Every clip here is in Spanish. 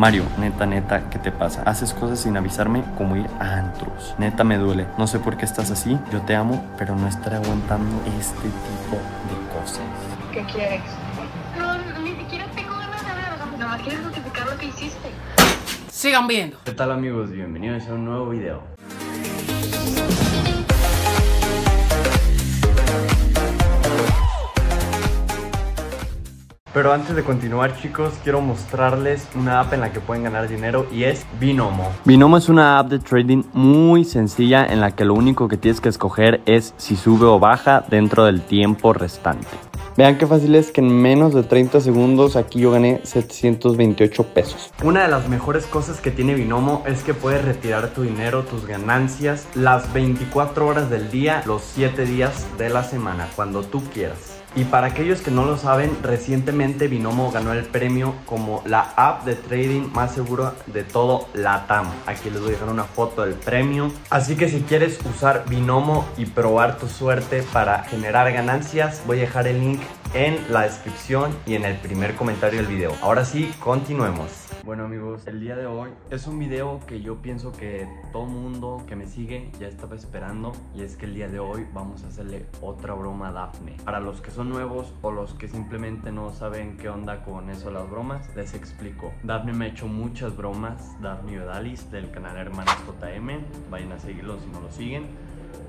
Mario, neta, neta, ¿qué te pasa? Haces cosas sin avisarme como ir a antros. Neta me duele. No sé por qué estás así. Yo te amo, pero no estaré aguantando este tipo de cosas. ¿Qué quieres? No, ni siquiera tengo ganas de ver. Nada más quieres justificar lo que hiciste. Sigan viendo. ¿Qué tal amigos? Bienvenidos a un nuevo video. Pero antes de continuar chicos, quiero mostrarles una app en la que pueden ganar dinero y es Binomo. Binomo es una app de trading muy sencilla en la que lo único que tienes que escoger es si sube o baja dentro del tiempo restante. Vean qué fácil es que en menos de 30 segundos aquí yo gané 728 pesos. Una de las mejores cosas que tiene Binomo es que puedes retirar tu dinero, tus ganancias, las 24 horas del día, los 7 días de la semana, cuando tú quieras. Y para aquellos que no lo saben, recientemente Binomo ganó el premio como la app de trading más segura de todo LATAM. Aquí les voy a dejar una foto del premio. Así que si quieres usar Binomo y probar tu suerte para generar ganancias, voy a dejar el link en la descripción y en el primer comentario del video. Ahora sí, continuemos. Bueno amigos, el día de hoy es un video que yo pienso que todo mundo que me sigue ya estaba esperando y es que el día de hoy vamos a hacerle otra broma a Dafne. Para los que son nuevos o los que simplemente no saben qué onda con eso las bromas, les explico. Dafne me ha hecho muchas bromas, Dafne y Odalis del canal Hermanos JM, vayan a seguirlo si no lo siguen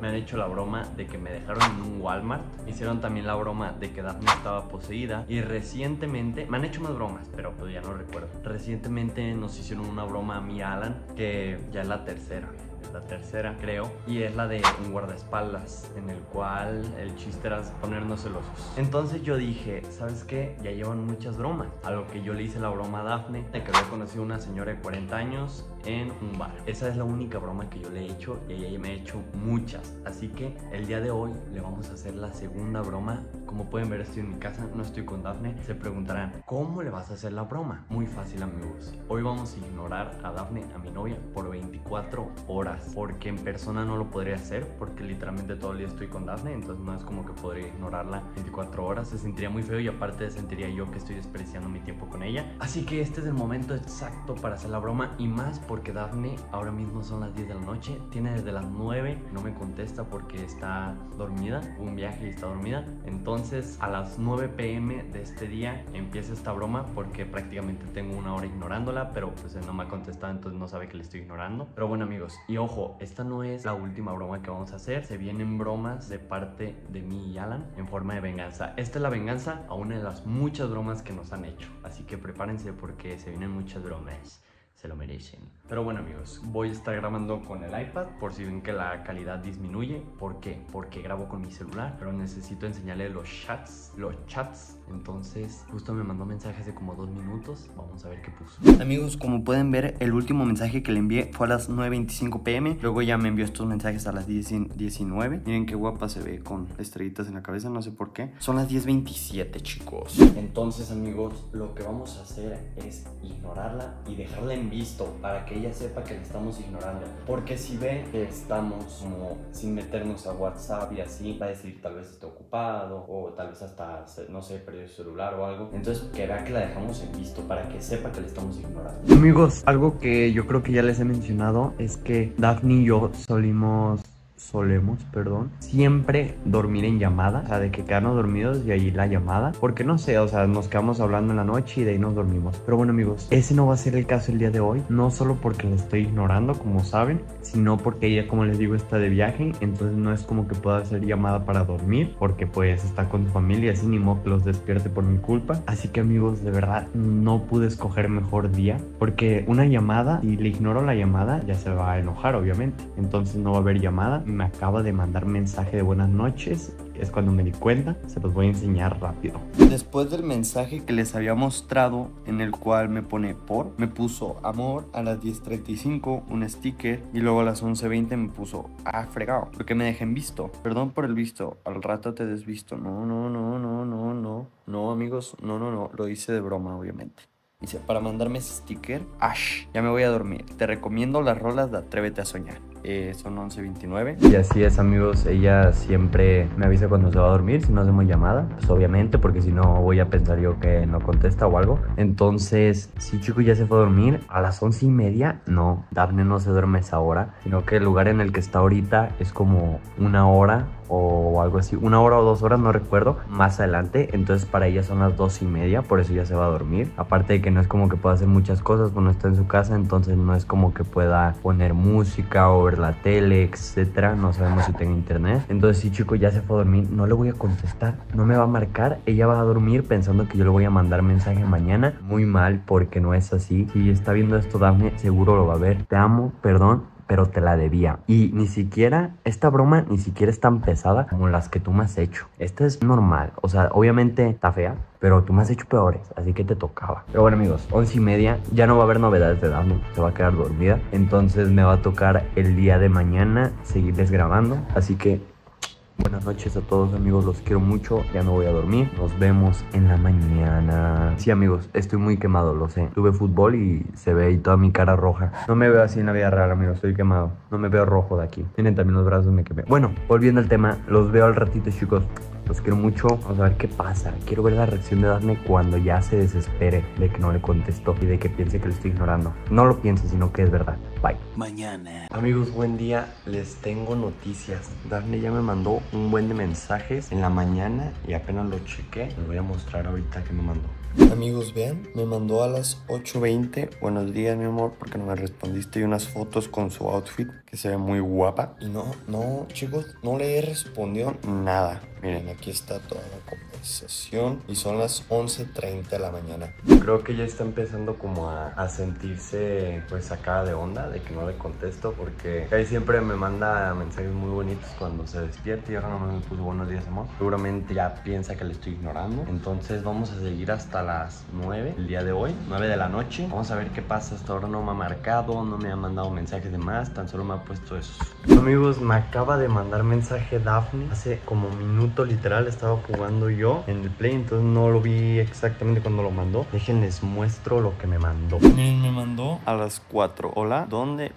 me han hecho la broma de que me dejaron en un Walmart. Me hicieron también la broma de que Daphne estaba poseída. Y recientemente, me han hecho más bromas, pero pues ya no recuerdo. Recientemente nos hicieron una broma a mí Alan, que ya es la tercera la tercera creo, y es la de un guardaespaldas, en el cual el chiste era ponernos celosos. Entonces yo dije, ¿sabes qué? Ya llevan muchas bromas. A lo que yo le hice la broma a Daphne, de que había conocido una señora de 40 años en un bar. Esa es la única broma que yo le he hecho y ella me ha hecho muchas. Así que el día de hoy le vamos a hacer la segunda broma. Como pueden ver estoy en mi casa, no estoy con Daphne. Se preguntarán, ¿cómo le vas a hacer la broma? Muy fácil amigos. Hoy vamos a ignorar a Daphne, a mi novia, por 24 horas porque en persona no lo podría hacer porque literalmente todo el día estoy con Daphne, entonces no es como que podría ignorarla 24 horas, se sentiría muy feo y aparte sentiría yo que estoy desperdiciando mi tiempo con ella. Así que este es el momento exacto para hacer la broma y más porque Daphne ahora mismo son las 10 de la noche, tiene desde las 9, no me contesta porque está dormida, un viaje y está dormida. Entonces a las 9 pm de este día empieza esta broma porque prácticamente tengo una hora ignorándola, pero pues no me ha contestado entonces no sabe que le estoy ignorando. Pero bueno amigos, y Ojo, esta no es la última broma que vamos a hacer. Se vienen bromas de parte de mí y Alan en forma de venganza. Esta es la venganza a una de las muchas bromas que nos han hecho. Así que prepárense porque se vienen muchas bromas se lo merecen. Pero bueno amigos, voy a estar grabando con el iPad por si ven que la calidad disminuye. ¿Por qué? Porque grabo con mi celular, pero necesito enseñarle los chats, los chats. Entonces, justo me mandó mensaje hace como dos minutos. Vamos a ver qué puso. Amigos, como pueden ver, el último mensaje que le envié fue a las 9.25 pm. Luego ya me envió estos mensajes a las 10.19. Miren qué guapa se ve con estrellitas en la cabeza, no sé por qué. Son las 10.27 chicos. Entonces amigos, lo que vamos a hacer es ignorarla y dejarla en visto para que ella sepa que la estamos ignorando. Porque si ve que estamos como sin meternos a WhatsApp y así, va a decir tal vez esté ocupado o tal vez hasta, no sé, perdió su celular o algo. Entonces que vea que la dejamos en visto para que sepa que la estamos ignorando. Amigos, algo que yo creo que ya les he mencionado es que Daphne y yo solimos solemos, perdón, siempre dormir en llamada, o sea, de que quedarnos dormidos y ahí la llamada, porque no sé, o sea, nos quedamos hablando en la noche y de ahí nos dormimos. Pero bueno, amigos, ese no va a ser el caso el día de hoy, no solo porque la estoy ignorando, como saben, sino porque ella, como les digo, está de viaje, entonces no es como que pueda hacer llamada para dormir, porque pues está con su familia, así ni modo que los despierte por mi culpa. Así que, amigos, de verdad, no pude escoger mejor día, porque una llamada, y le ignoro la llamada, ya se va a enojar, obviamente. Entonces no va a haber llamada me acaba de mandar mensaje de buenas noches. Es cuando me di cuenta, se los voy a enseñar rápido. Después del mensaje que les había mostrado, en el cual me pone por, me puso amor a las 10.35, un sticker, y luego a las 11.20 me puso ah, fregado, porque me dejen visto. Perdón por el visto, al rato te desvisto. No, no, no, no, no, no. No, amigos, no, no, no. Lo hice de broma, obviamente. Dice, para mandarme ese sticker, Ash, ya me voy a dormir. Te recomiendo las rolas de Atrévete a Soñar. Eh, son 11.29. Y así es amigos, ella siempre me avisa cuando se va a dormir, si no hacemos llamada, pues obviamente, porque si no voy a pensar yo que no contesta o algo. Entonces, si chico ya se fue a dormir, a las once y media, no, Daphne no se duerme esa hora, sino que el lugar en el que está ahorita es como una hora o algo así, una hora o dos horas, no recuerdo, más adelante. Entonces para ella son las dos y media, por eso ya se va a dormir. Aparte de que no es como que pueda hacer muchas cosas, pues no está en su casa, entonces no es como que pueda poner música o ver la tele, etcétera. No sabemos si tenga internet. Entonces sí, chico, ya se fue a dormir. No le voy a contestar, no me va a marcar. Ella va a dormir pensando que yo le voy a mandar mensaje mañana. Muy mal, porque no es así. Si está viendo esto, Dame, seguro lo va a ver. Te amo, perdón, pero te la debía. Y ni siquiera, esta broma ni siquiera es tan pesada como las que tú me has hecho. Esta es normal, o sea, obviamente está fea, pero tú me has hecho peores, así que te tocaba. Pero bueno amigos, once y media, ya no va a haber novedades de Daphne, se va a quedar dormida. Entonces me va a tocar el día de mañana seguirles grabando, así que Buenas noches a todos amigos, los quiero mucho, ya no voy a dormir, nos vemos en la mañana. Sí amigos, estoy muy quemado, lo sé. Tuve fútbol y se ve ahí toda mi cara roja. No me veo así en la vida real amigos, estoy quemado. No me veo rojo de aquí. Tienen también los brazos, me quemé. Bueno, volviendo al tema, los veo al ratito chicos. Los quiero mucho. Vamos a ver qué pasa. Quiero ver la reacción de Daphne cuando ya se desespere de que no le contesto y de que piense que le estoy ignorando. No lo piense, sino que es verdad. Bye. Mañana. Amigos, buen día. Les tengo noticias. Daphne ya me mandó un buen de mensajes en la mañana y apenas lo chequé. Les voy a mostrar ahorita que me mandó. Amigos, vean, me mandó a las 8.20. Buenos días, mi amor, porque no me respondiste. Y unas fotos con su outfit que se ve muy guapa. Y no, no, chicos, no le he respondido nada. Miren, aquí está toda la conversación. Y son las 11.30 de la mañana. Creo que ya está empezando como a, a sentirse pues sacada de onda de que no le contesto. Porque ahí siempre me manda mensajes muy bonitos cuando se despierta. Y ahora no me puso buenos días, amor. Seguramente ya piensa que le estoy ignorando. Entonces vamos a seguir hasta las 9 el día de hoy, 9 de la noche. Vamos a ver qué pasa. Hasta ahora no me ha marcado, no me ha mandado mensajes de más, tan solo me ha puesto eso. Amigos, me acaba de mandar mensaje Daphne hace como minuto literal. Estaba jugando yo en el play, entonces no lo vi exactamente cuando lo mandó. Déjenles muestro lo que me mandó. Miren, me mandó a las 4. Hola, ¿dónde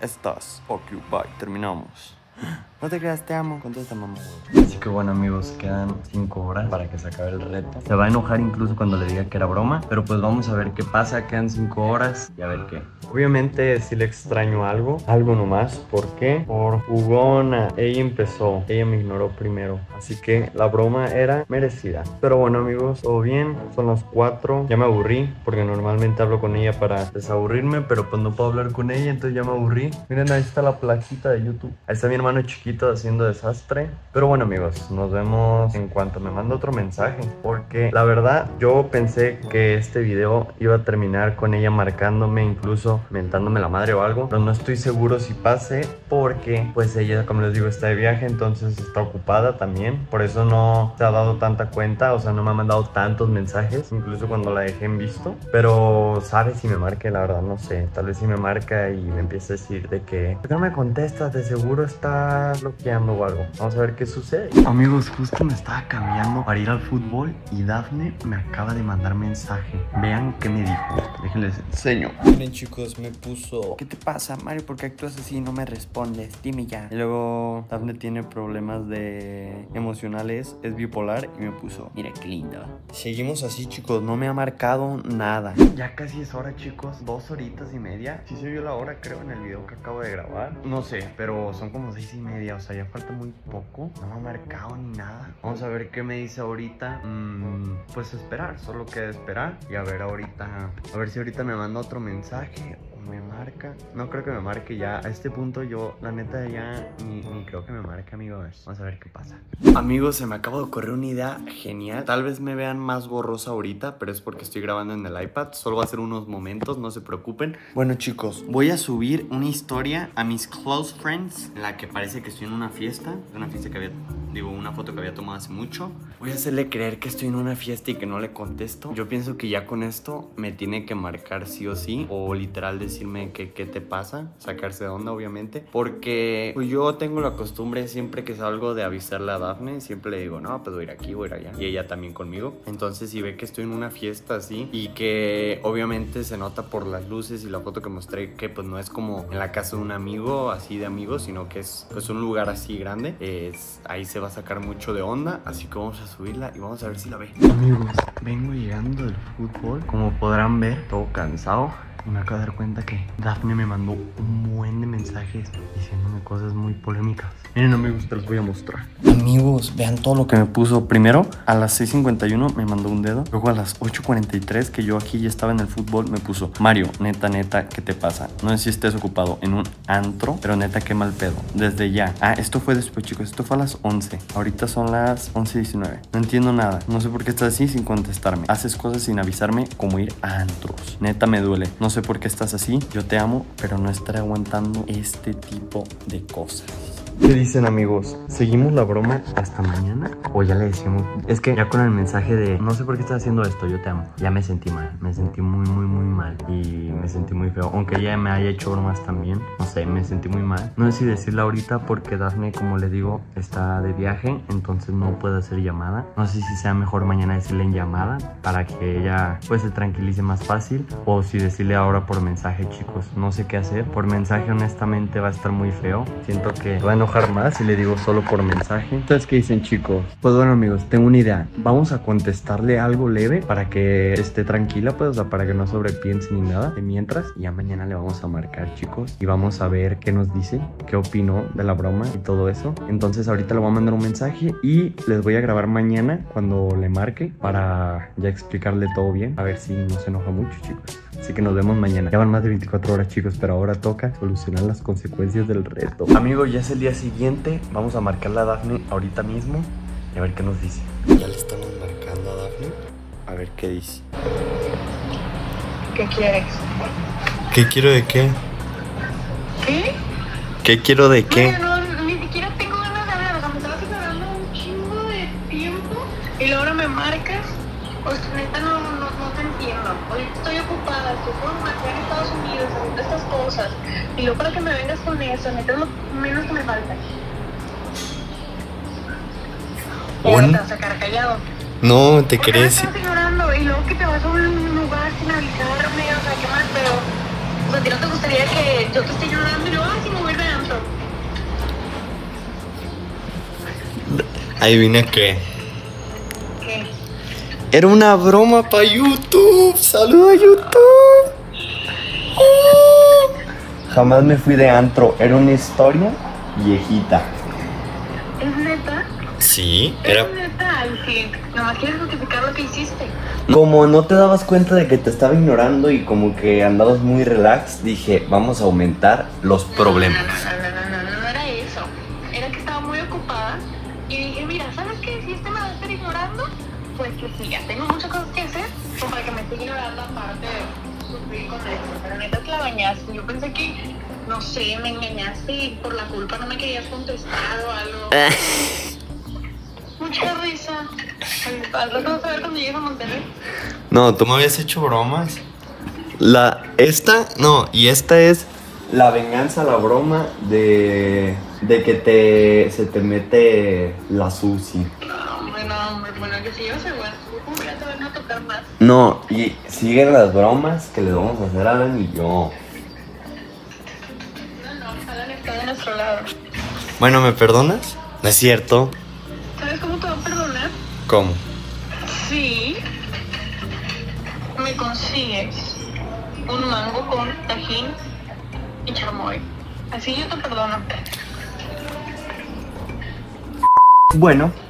estás? Bye, terminamos. No te creas, te amo. Contesta, mamá. Así que bueno, amigos, quedan 5 horas para que se acabe el reto. Se va a enojar incluso cuando le diga que era broma, pero pues vamos a ver qué pasa. Quedan 5 horas y a ver qué. Obviamente sí le extraño algo, algo nomás. ¿Por qué? Por jugona. Ella empezó, ella me ignoró primero. Así que la broma era merecida. Pero bueno, amigos, todo bien. Son las 4. Ya me aburrí porque normalmente hablo con ella para desaburrirme, pero pues no puedo hablar con ella, entonces ya me aburrí. Miren, ahí está la plaquita de YouTube. Ahí está mi hermano chiquito haciendo desastre. Pero bueno amigos, nos vemos en cuanto me manda otro mensaje. Porque la verdad yo pensé que este video iba a terminar con ella marcándome, incluso mentándome la madre o algo. Pero no estoy seguro si pase porque pues ella como les digo está de viaje, entonces está ocupada también. Por eso no se ha dado tanta cuenta, o sea no me ha mandado tantos mensajes, incluso cuando la dejé en visto. Pero sabe si me marque, la verdad no sé. Tal vez si me marca y me empieza a decir de que no me contestas, de seguro está bloqueando o algo. Vamos a ver qué sucede. Amigos, justo me estaba cambiando para ir al fútbol y Dafne me acaba de mandar mensaje. Vean qué me dijo. Déjenles enseño. Miren chicos, me puso... ¿Qué te pasa, Mario? ¿Por qué actúas así y no me respondes? Dime ya. Y luego Dafne tiene problemas de emocionales, es bipolar y me puso... Mira qué lindo. Seguimos así chicos, no me ha marcado nada. Ya casi es hora chicos, dos horitas y media. Sí se vio la hora creo en el video que acabo de grabar. No sé, pero son como seis y media o sea, ya falta muy poco. No me ha marcado ni nada. Vamos a ver qué me dice ahorita. Mm, pues esperar, solo queda esperar. Y a ver ahorita, a ver si ahorita me manda otro mensaje me marca. No creo que me marque ya. A este punto yo, la neta, ya ni, ni creo que me marque, amigos. Vamos a ver qué pasa. Amigos, se me acaba de ocurrir una idea genial. Tal vez me vean más borrosa ahorita, pero es porque estoy grabando en el iPad. Solo va a ser unos momentos, no se preocupen. Bueno, chicos, voy a subir una historia a mis close friends en la que parece que estoy en una fiesta. Una fiesta que había, digo, una foto que había tomado hace mucho. Voy a hacerle creer que estoy en una fiesta y que no le contesto. Yo pienso que ya con esto me tiene que marcar sí o sí, o literal decir decirme que qué te pasa, sacarse de onda obviamente, porque pues, yo tengo la costumbre siempre que salgo de avisarle a Dafne, siempre le digo, no, pues voy a ir aquí, voy a ir allá, y ella también conmigo. Entonces si ve que estoy en una fiesta así y que obviamente se nota por las luces y la foto que mostré que pues no es como en la casa de un amigo, así de amigos, sino que es pues un lugar así grande, es, ahí se va a sacar mucho de onda, así que vamos a subirla y vamos a ver si la ve. Amigos, vengo llegando del fútbol, como podrán ver, todo cansado y me acabo de dar cuenta que Daphne me mandó un buen de mensajes diciéndome cosas muy polémicas. Miren amigos, te los voy a mostrar. Amigos, vean todo lo que me puso. Primero, a las 6.51 me mandó un dedo. Luego a las 8.43, que yo aquí ya estaba en el fútbol, me puso, Mario, neta, neta, ¿qué te pasa? No sé si estés ocupado en un antro, pero neta, qué mal pedo. Desde ya. Ah, esto fue después, chicos. Esto fue a las 11. Ahorita son las 11.19. No entiendo nada. No sé por qué estás así sin contestarme. Haces cosas sin avisarme como ir a antros. Neta, me duele. No sé por qué estás así. Yo te amo, pero no estaré aguantando este tipo de cosas. ¿Qué dicen amigos? ¿Seguimos la broma hasta mañana? ¿O ya le decimos? Es que ya con el mensaje de no sé por qué estás haciendo esto, yo te amo. Ya me sentí mal, me sentí muy, muy, muy mal. Y me sentí muy feo. Aunque ella me haya hecho bromas también. No sé, me sentí muy mal. No sé si decirla ahorita porque Daphne, como le digo, está de viaje. Entonces no puede hacer llamada. No sé si sea mejor mañana decirle en llamada para que ella pues se tranquilice más fácil. O si decirle ahora por mensaje, chicos. No sé qué hacer. Por mensaje honestamente va a estar muy feo. Siento que a enojar más si le digo solo por mensaje. Entonces, ¿qué dicen chicos? Pues bueno amigos, tengo una idea. Vamos a contestarle algo leve para que esté tranquila, pues, o sea, para que no sobrepiense ni nada. De mientras, ya mañana le vamos a marcar chicos y vamos a ver qué nos dice, qué opinó de la broma y todo eso. Entonces ahorita le voy a mandar un mensaje y les voy a grabar mañana cuando le marque para ya explicarle todo bien. A ver si no se enoja mucho chicos. Así que nos vemos mañana. Ya van más de 24 horas, chicos, pero ahora toca solucionar las consecuencias del reto. Amigos, ya es el día siguiente. Vamos a marcarle a Dafne ahorita mismo y a ver qué nos dice. Ya le estamos marcando a Dafne. A ver qué dice. ¿Qué quieres? ¿Qué quiero de qué? ¿Qué? ¿Qué quiero de qué? No, ni siquiera tengo ganas de hablar. O sea, me estabas ignorando un chingo de tiempo y luego ahora me marcas. Sea, neta, no, no, no te entiendo. Hoy estoy ocupada, estoy con María en Estados Unidos haciendo estas cosas. Y luego para que me vengas con eso, neta, es lo menos que me falta. Un- te vas a quedar callado. No, te ¿Por qué me estás ignorando? Y luego que te vas a un lugar sin avisarme, o sea, qué mal pedo. O sea, ¿a ti no te gustaría que yo te esté ignorando y luego, ay, sí, me voy de antro? Adivina. ¿Qué? Era una broma para YouTube. Saluda a YouTube. Oh. Jamás me fui de antro. Era una historia viejita. ¿Es neta? Sí, ¿Es neta? Sí. Nomás quieres justificar lo que hiciste. Como no te dabas cuenta de que te estaba ignorando y como que andabas muy relax, dije, vamos a aumentar los problemas. No, no, no, no, no, no, no era eso. Era que estaba muy ocupada y dije, mira, ¿sabes qué? Si este me va a estar ignorando, pues que siga. Tengo muchas cosas que hacer como para que me esté ignorando aparte de sufrir con esto. Pero neta te la bañaste. Yo pensé que, no sé, me engañaste y por la culpa no me querías contestar o algo. Mucha risa. Al rato vas a ver cuando llegues a Monterrey. No, tú me habías hecho bromas. La, esta, no, y esta es la venganza, la broma de, de que te, se te mete la sushi. No, hombre, no, hombre. Bueno, que si yo se bueno. Te van a tocar más. No, y siguen las bromas que le vamos a hacer a Alan y yo. No, no, Alan está de nuestro lado. Bueno, ¿me perdonas? No es cierto. ¿Sabes cómo te va a perdonar? ¿Cómo? Sí. Me consigues un mango con tajín y chamoy. Así yo te perdono. Bueno.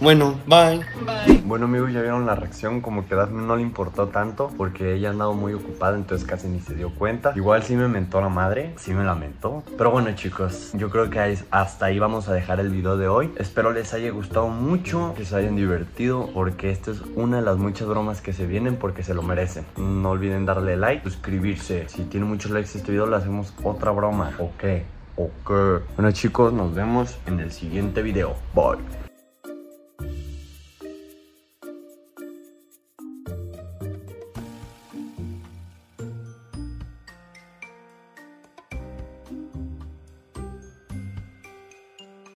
Bueno, bye. bye. Bueno amigos, ya vieron la reacción, como que Daphne no le importó tanto porque ella ha andado muy ocupada, entonces casi ni se dio cuenta. Igual sí me mentó la madre, sí me lamentó. Pero bueno chicos, yo creo que hasta ahí vamos a dejar el video de hoy. Espero les haya gustado mucho, que se hayan divertido, porque esta es una de las muchas bromas que se vienen porque se lo merecen. No olviden darle like, suscribirse. Si tiene muchos likes este video, le hacemos otra broma. Ok, ok. Bueno chicos, nos vemos en el siguiente video. Bye.